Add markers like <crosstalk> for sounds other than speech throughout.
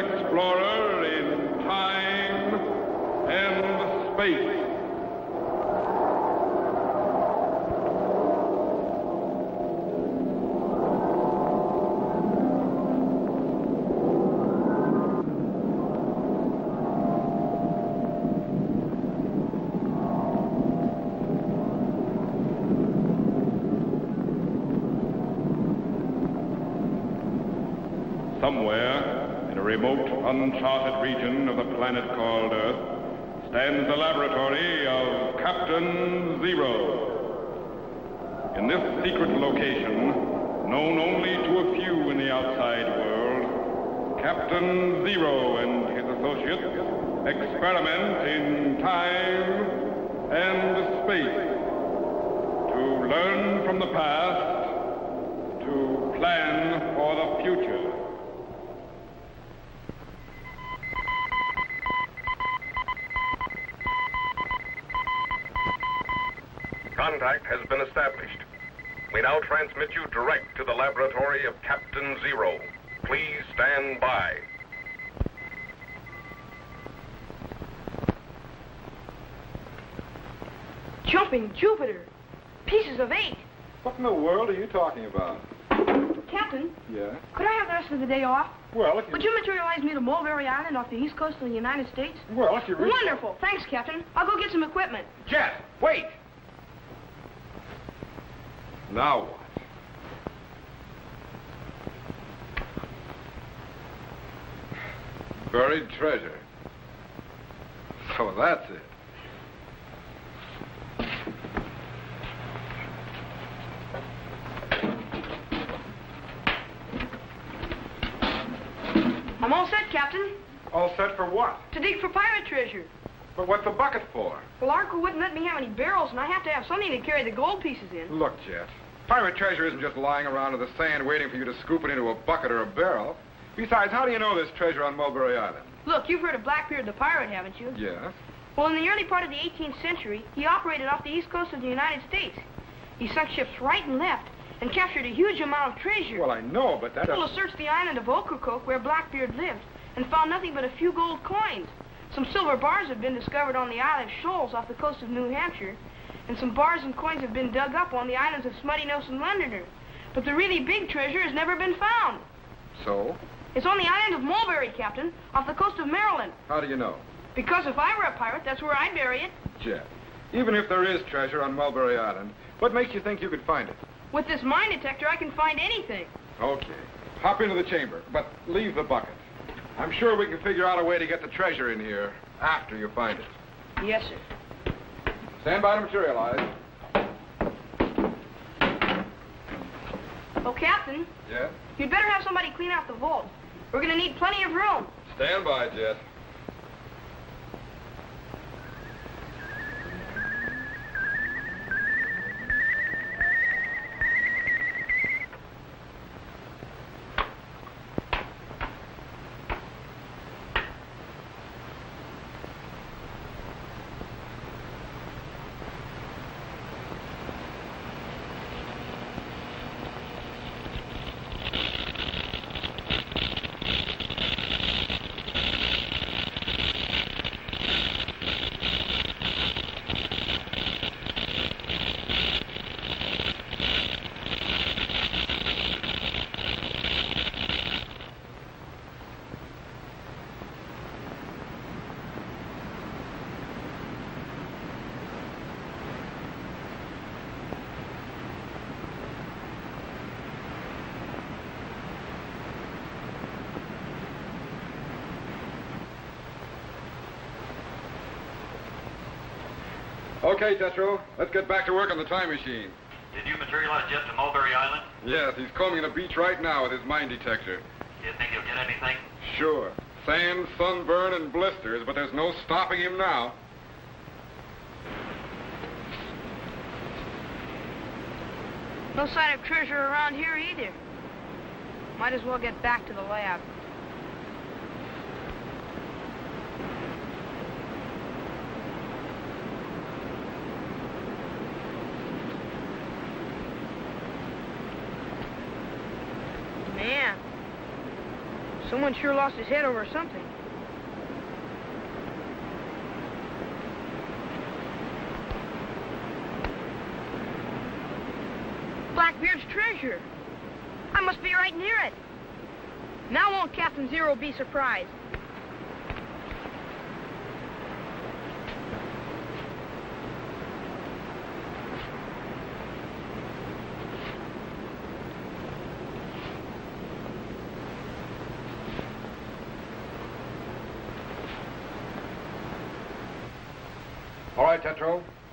explorer in time and space. Somewhere in a remote, uncharted region of the planet called Earth stands the laboratory of Captain Z-Ro. In this secret location, known only to a few in the outside world, Captain Z-Ro and his associates experiment in time and space to learn from the past, to plan for the future. Contact has been established. We now transmit you direct to the laboratory of Captain Z-Ro. Please stand by. Jumping Jupiter. Pieces of eight. What in the world are you talking about? Captain, Yeah? could I have the rest of the day off? Well, if you... Would you materialize me to Mulberry Island off the east coast of the United States? Well, if you really... Wonderful. Thanks, Captain. I'll go get some equipment. Jet, wait! Now what? Buried treasure. So that's it. I'm all set, Captain. All set for what? To dig for pirate treasure. But what's the bucket for? Well, our wouldn't let me have any barrels, and I have to have something to carry the gold pieces in. Look, Jet. Pirate treasure isn't just lying around in the sand waiting for you to scoop it into a bucket or a barrel. Besides, how do you know there's treasure on Mulberry Island? Look, you've heard of Blackbeard the pirate, haven't you? Yes. Well, in the early part of the 18th century, he operated off the east coast of the United States. He sunk ships right and left and captured a huge amount of treasure. Well, I know, but that... People searched the island of Ocracoke, where Blackbeard lived, and found nothing but a few gold coins. Some silver bars have been discovered on the Isle of Shoals off the coast of New Hampshire, and some bars and coins have been dug up on the islands of Smutty Nose and Londoner. But the really big treasure has never been found. So? It's on the island of Mulberry, Captain, off the coast of Maryland. How do you know? Because if I were a pirate, that's where I'd bury it. Jet, Even if there is treasure on Mulberry Island, what makes you think you could find it? With this mine detector, I can find anything. Okay. Hop into the chamber, but leave the bucket. I'm sure we can figure out a way to get the treasure in here after you find it. Yes, sir. Stand by to materialize. Oh, Captain, Yeah? you'd better have somebody clean out the vault. We're going to need plenty of room. Stand by, Jet. Okay, Tetro. Let's get back to work on the time machine. Did you materialize Jet to Mulberry Island? Yes, he's combing the beach right now with his mine detector. Do you think you'll get anything? Sure. Sand, sunburn, and blisters, but there's no stopping him now. No sign of treasure around here either. Might as well get back to the lab. Man, Someone sure lost his head over something. Blackbeard's treasure. I must be right near it. Now won't Captain Z-Ro be surprised?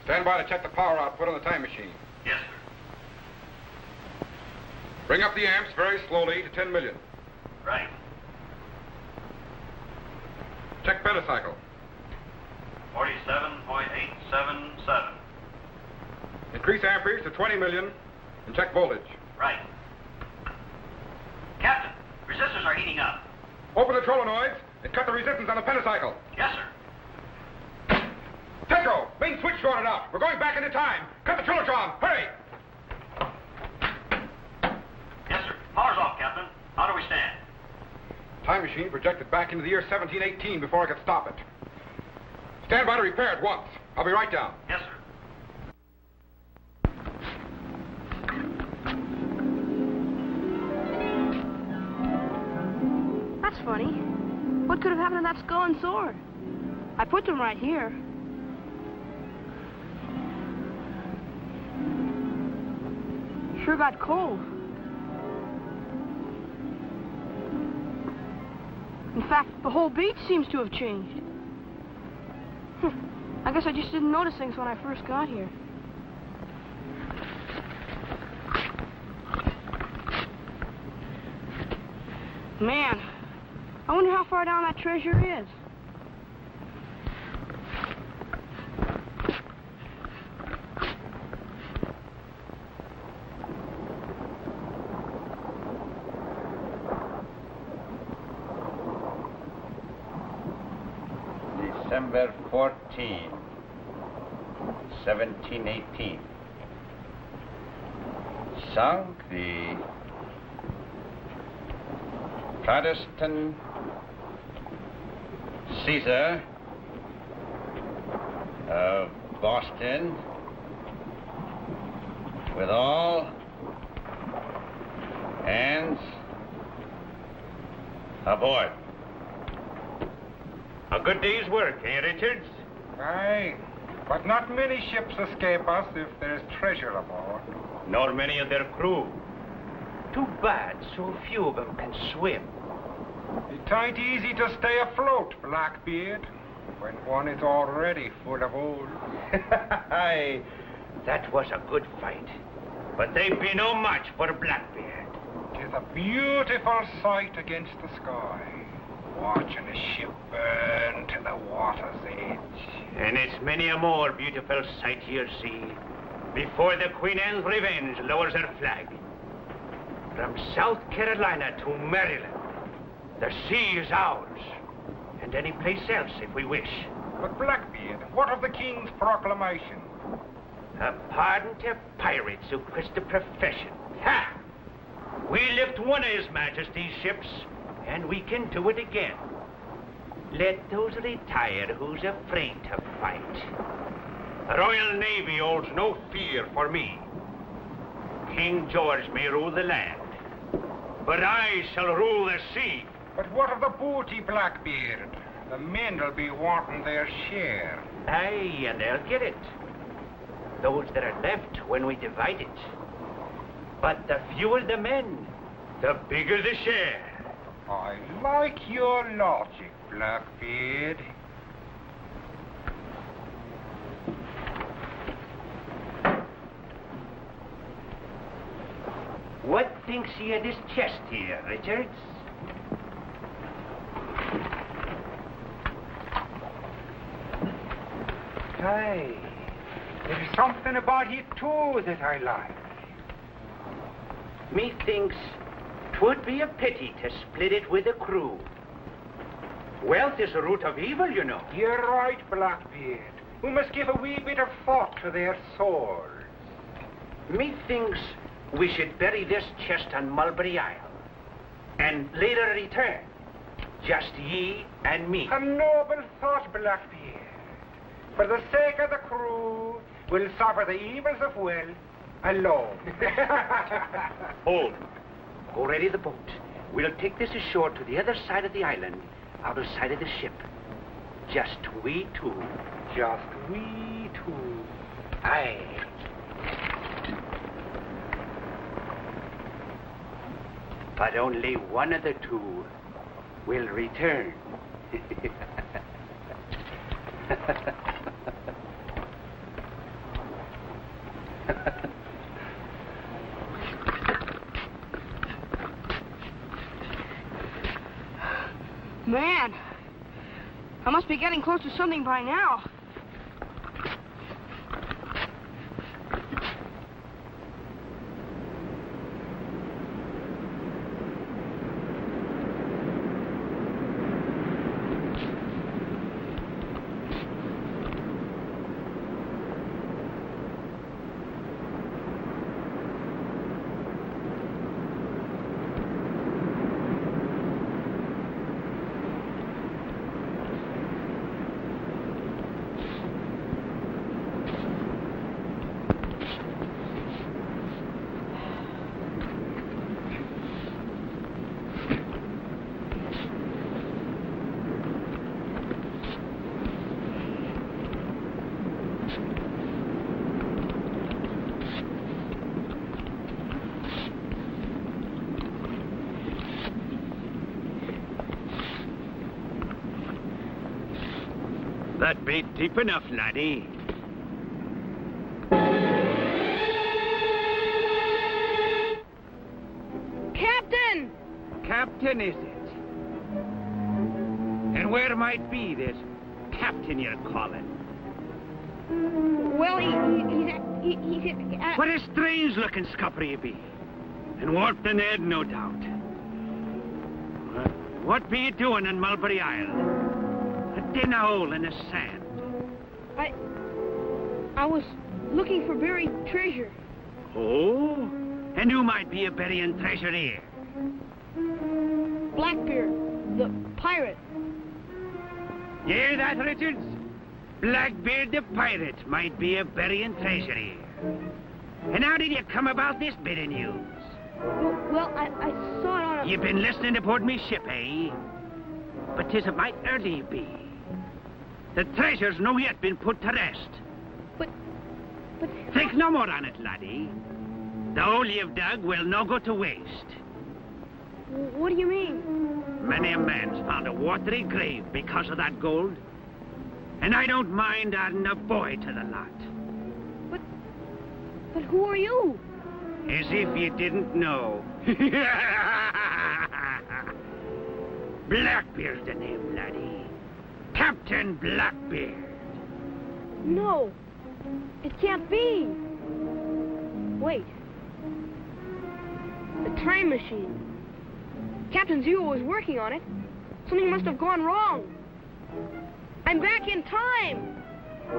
Stand by to check the power output on the time machine. Yes, sir. Bring up the amps very slowly to 10 million. Right. Check pentacycle. 47.877. Increase amperage to 20 million and check voltage. Right. Captain, resistors are heating up. Open the solenoids and cut the resistance on the pentacycle. Yes, sir. Tetro, main switch shorted out. We're going back into time. Cut the trilotron. Hurry! Yes, sir. Power's off, Captain. How do we stand? Time machine projected back into the year 1718 before I could stop it. Stand by to repair at once. I'll be right down. Yes, sir. That's funny. What could have happened to that skull and sword? I put them right here. Sure got cold. In fact, the whole beach seems to have changed. I guess I just didn't notice things when I first got here. Man, I wonder how far down that treasure is. 14, 1718. Sunk the Protestant Caesar of Boston with all hands aboard. A good day's work, eh, Richards? Aye, but not many ships escape us if there's treasure aboard. Nor many of their crew. Too bad so few of them can swim. It ain't easy to stay afloat, Blackbeard, when one is already full of oil. <laughs> Aye, that was a good fight. But they be no match for Blackbeard. Tis a beautiful sight against the sky, watching a ship burn to the water's edge. And it's many a more beautiful sight you'll see before the Queen Anne's Revenge lowers her flag. From South Carolina to Maryland, the sea is ours. And any place else if we wish. But Blackbeard, what of the king's proclamation? A pardon to pirates who quit the profession. Ha! We lift one of His Majesty's ships, and we can do it again. Let those retire who's afraid to fight. The Royal Navy holds no fear for me. King George may rule the land, but I shall rule the sea. But what of the booty, Blackbeard? The men'll be wanting their share. Aye, and they'll get it. Those that are left when we divide it. But the fewer the men, the bigger the share. I like your logic, Blackbeard. What thinks ye of this chest here, Richards? Aye, there's something about it too that I like. Methinks twould be a pity to split it with the crew. Wealth is the root of evil, you know. You're right, Blackbeard. We must give a wee bit of thought to their souls. Methinks we should bury this chest on Mulberry Isle and later return Just ye and me. A noble thought, Blackbeard. For the sake of the crew, we'll suffer the evils of will alone. <laughs> Hold. Go ready the boat. We'll take this ashore to the other side of the island, out of sight of the ship. Just we two. Just we two. Aye. But only one of the two will return. <laughs> Man, I must be getting close to something by now. That be deep enough, laddie. Captain! Captain, is it? And where might be this captain you're calling? Well, he, he, he's he, he's at, What a strange-looking scupper you be. And warped in head, no doubt. Uh, What be you doing in Mulberry Isle? A dinner hole in the sand. I, I was looking for buried treasure. Oh? And who might be a burying treasure here? Blackbeard, the pirate. Hear that, Richards? Blackbeard the pirate might be a burying treasure here. And how did you come about this bit of news? Well, well I, I saw it on a... You've been listening aboard me ship, eh? But 'tis a might early be. The treasure's no yet been put to rest. But, but... Think no more on it, laddie. The hole you've dug will no go to waste. What do you mean? Many a man's found a watery grave because of that gold. And I don't mind adding a boy to the lot. But, but who are you? As if you didn't know. <laughs> Blackbeard's the name, laddie. Captain Blackbeard. No, it can't be. Wait. The time machine. Captain Z-Ro was working on it. Something must have gone wrong. I'm back in time.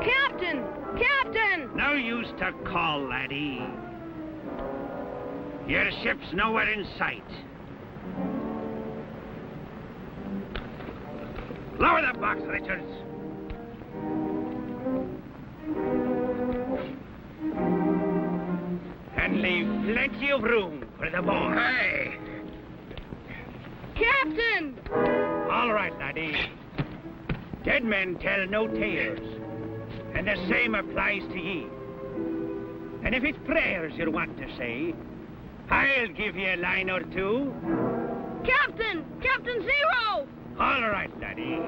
Captain! Captain! No use to call, laddie. Your ship's nowhere in sight. Lower the box, Richards. And leave plenty of room for the boy. Hey! Captain! All right, laddie. Dead men tell no tales. And the same applies to ye. And if it's prayers you want to say, I'll give you a line or two. Captain! Captain Z-Ro! All right, laddie.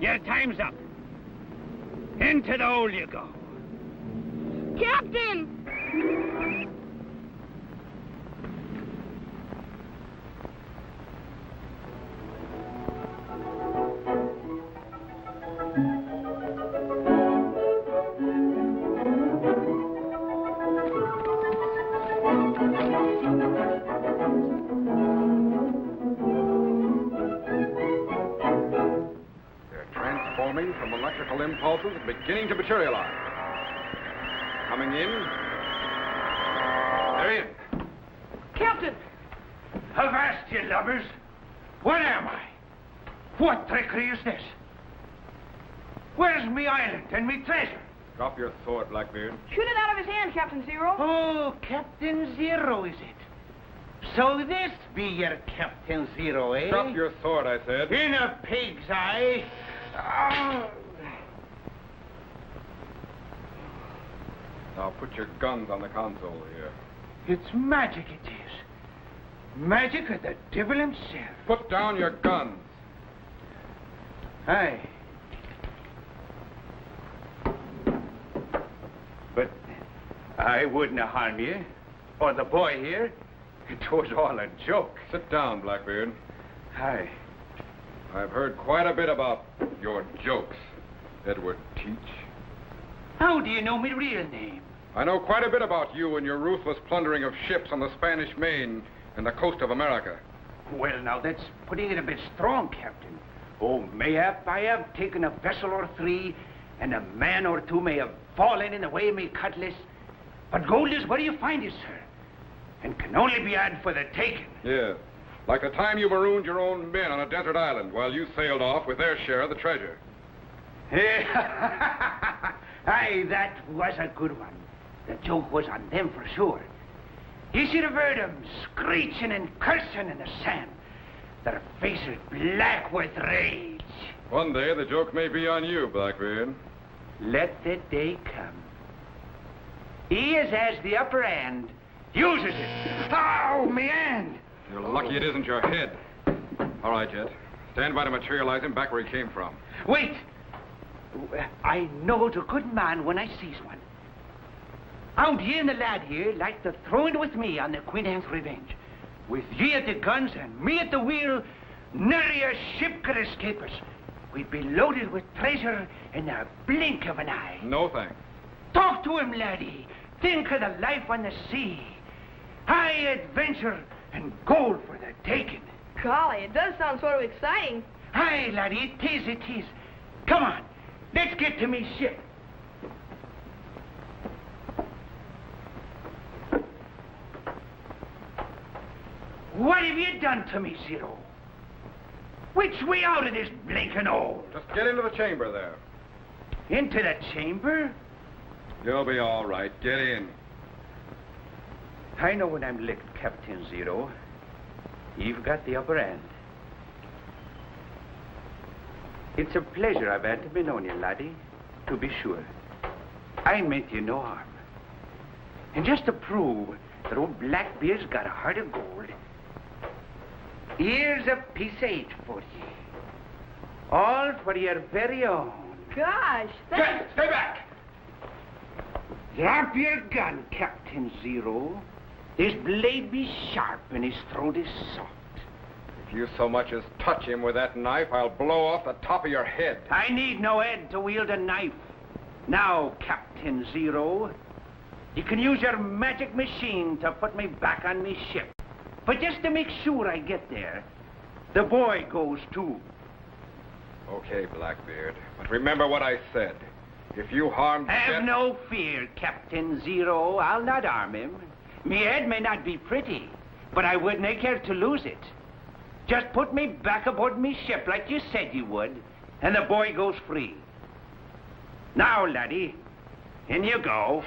Your time's up. Into the hole you go. Captain! Impulses and beginning to materialize. Coming in. They're in. Captain! Avast, you lubbers. What am I? What trickery is this? Where's me island and me treasure? Drop your sword, Blackbeard. Shoot it out of his hand, Captain Z-Ro. Oh, Captain Z-Ro, is it? So this be your Captain Z-Ro, eh? Drop your sword, I said. In a pig's eye. Oh. Now put your guns on the console here. It's magic, it is. Magic of the devil himself. Put down your guns. Aye. But I wouldn't harm you, or the boy here. It was all a joke. Sit down, Blackbeard. Aye. I've heard quite a bit about your jokes, Edward Teach. How do you know my real name? I know quite a bit about you and your ruthless plundering of ships on the Spanish Main and the coast of America. Well, now, that's putting it a bit strong, Captain. Oh, mayhap I have taken a vessel or three, and a man or two may have fallen in the way of me cutlass. But gold is where you find it, sir, and can only be had for the taking. Yeah, Like the time you marooned your own men on a desert island while you sailed off with their share of the treasure. <laughs> Aye, that was a good one. The joke was on them for sure. You should have heard 'em screeching and cursing in the sand. Their faces black with rage. One day the joke may be on you, Blackbeard. Let the day come. He as has the upper hand uses it. Oh, Ow, me hand! You're lucky it isn't your head. All right, Jet. Stand by to materialize him back where he came from. Wait! I know a good man when I sees one. Out ye and the lad here like to throw in with me on the Queen Anne's revenge. With ye at the guns and me at the wheel, nary a ship could escape us. We'd be loaded with treasure in a blink of an eye. No thanks. Talk to him, laddie. Think of the life on the sea. High adventure and gold for the taking. Golly, it does sound sort of exciting. Aye, laddie, it is, it is. Come on, let's get to me ship. What have you done to me, Z-Ro? Which way out of this blinking hole? Just get into the chamber there. Into the chamber? You'll be all right. Get in. I know when I'm licked, Captain Z-Ro. You've got the upper hand. It's a pleasure I've had to be known you, laddie, to be sure. I meant you no harm. And just to prove that old Blackbeard's got a heart of gold, here's a piece of eight for you. All for your very own. Gosh, thanks. stay back! Drop your gun, Captain Z-Ro. His blade be sharp and his throat is soft. If you so much as touch him with that knife, I'll blow off the top of your head. I need no head to wield a knife. Now, Captain Z-Ro, you can use your magic machine to put me back on me ship. But just to make sure I get there, the boy goes too. Okay, Blackbeard. But remember what I said. If you harm Have no fear, Captain Z-Ro. I'll not harm him. Me head may not be pretty, but I wouldn't care to lose it. Just put me back aboard me ship like you said you would, and the boy goes free. Now, laddie, in you go.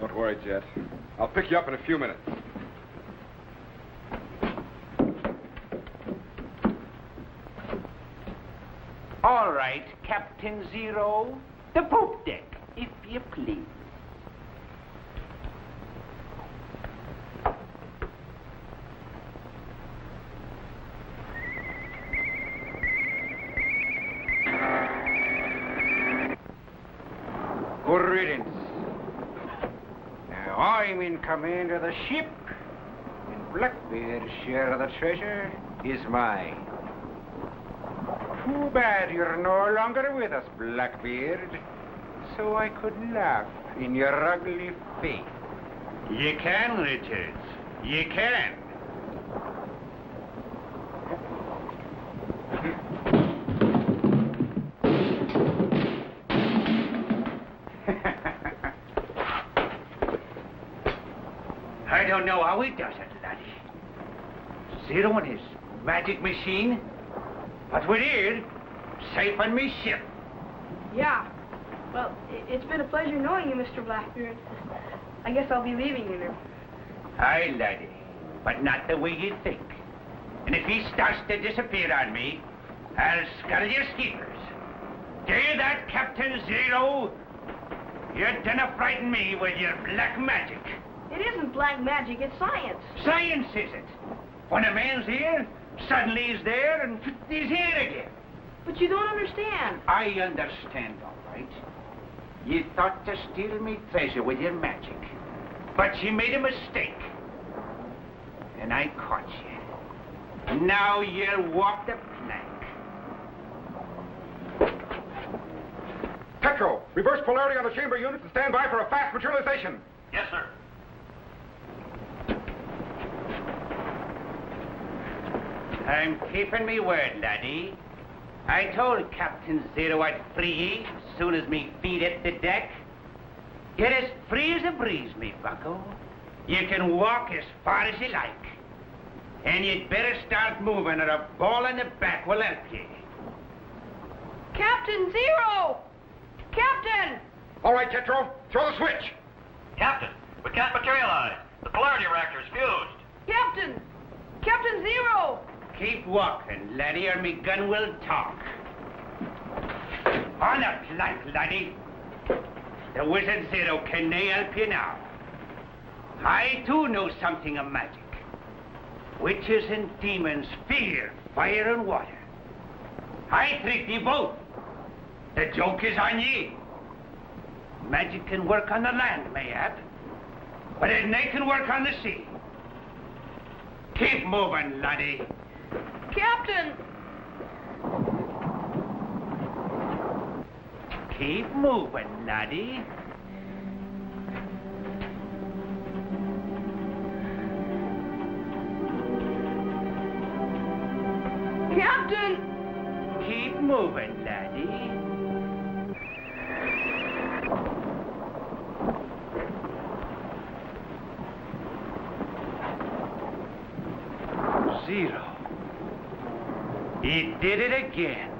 Don't worry, Jet. I'll pick you up in a few minutes. All right, Captain Z-Ro. The poop deck, if you please. Good riddance. Now I'm in command of the ship, and Blackbeard's share of the treasure is mine. Too bad you're no longer with us, Blackbeard. So I could laugh in your ugly face. You can, Richards. You can. <laughs> I don't know how he does it, laddie. Z-Ro on his magic machine, But we're here, safe on me ship. Yeah. Well, it's been a pleasure knowing you, Mr. Blackbeard. I guess I'll be leaving you now. Aye, laddie, but not the way you think. And if he starts to disappear on me, I'll scuttle your skeepers. Do you that, Captain Z-Ro? You didn't frighten me with your black magic. It isn't black magic, it's science. Science is it. When a man's here, suddenly he's there and he's here again. But you don't understand. I understand, all right. You thought to steal me treasure with your magic. But you made a mistake. And I caught you. Now you'll walk the plank. Tetro, reverse polarity on the chamber units and stand by for a fast materialization. Yes, sir. I'm keeping me word, laddie. I told Captain Z-Ro I'd free ye as soon as me feet hit the deck. You're as free as a breeze, me bucko. You can walk as far as you like. And you'd better start moving or a ball in the back will help you. Captain Z-Ro! Captain! All right, Tetro, throw the switch. Captain, we can't materialize. The polarity reactor's fused. Captain! Captain Z-Ro! Keep walking, laddie, or me gun will talk. On a plank, laddie. The Wizard Zero oh, can nae help you now. I too know something of magic. Witches and demons fear fire and water. I trick ye both. The joke is on ye. Magic can work on the land, mayhap, but it nae can work on the sea. Keep moving, laddie. Captain! Keep moving, laddie. Captain! Keep moving, did it again.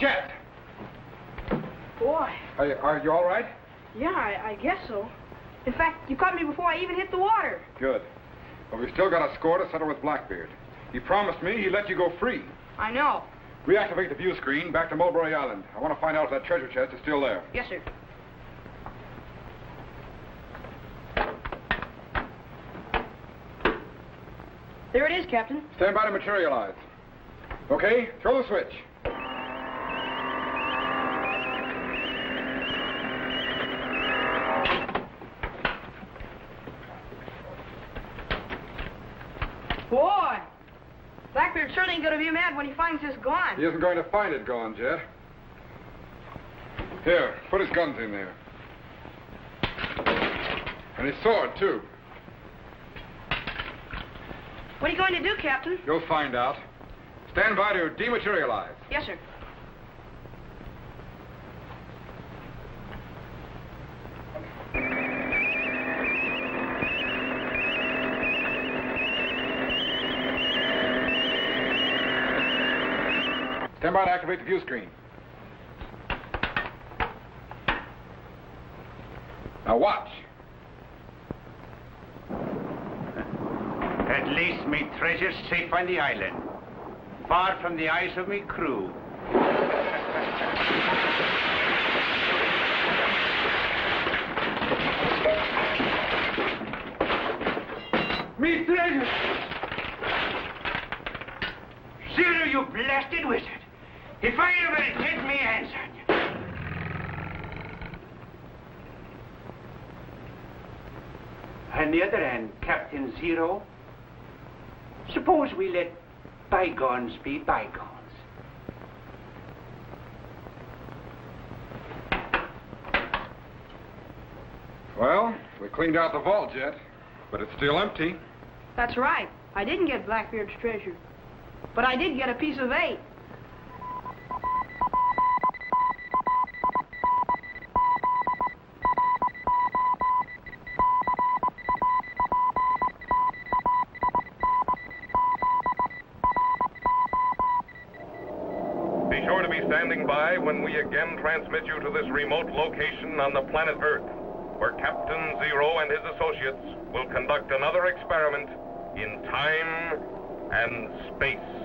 Jet, Boy, are you, are you all right? yeah, I, I guess so. In fact, you caught me before I even hit the water. Good. But we've still got a score to settle with Blackbeard. He promised me he'd let you go free. I know. Reactivate the view screen back to Mulberry Island. I want to find out if that treasure chest is still there. Yes, sir. There it is, Captain. Stand by to materialize. Okay, throw the switch. Boy, Blackbeard's certainly going to be mad when he finds this gone. He isn't going to find it gone, Jet. Here, put his guns in there. And his sword, too. What are you going to do, Captain? You'll find out. Stand by to dematerialize. Yes, sir. Stand by to activate the view screen. Now watch. At least me treasure's safe on the island, far from the eyes of me crew. me treasure! Z-Ro, you blasted wizard! If I ever get me hands on you. On the other hand, Captain Z-Ro, suppose we let bygones be bygones. Well, we cleaned out the vault, yet, but it's still empty. That's right. I didn't get Blackbeard's treasure. But I did get a piece of eight. standing by when we again transmit you to this remote location on the planet Earth, where Captain Z-Ro and his associates will conduct another experiment in time and space.